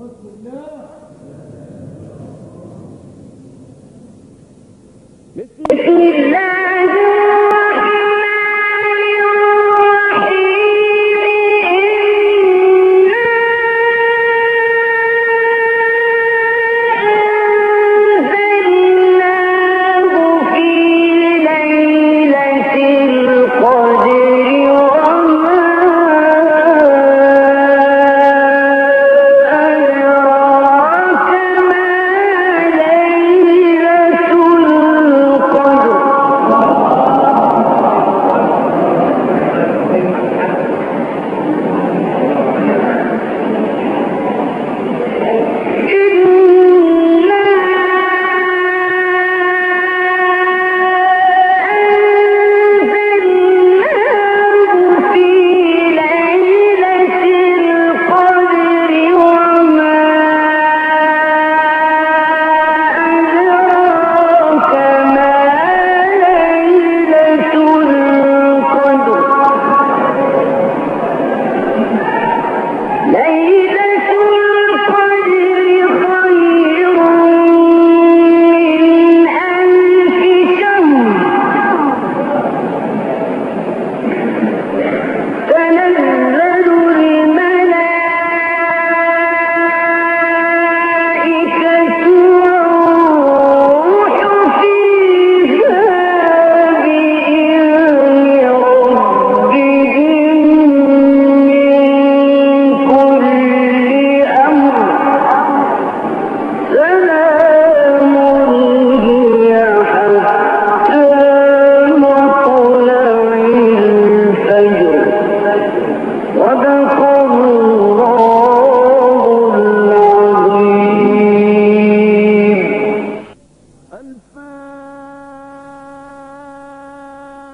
بسم الله.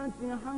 الفاتحة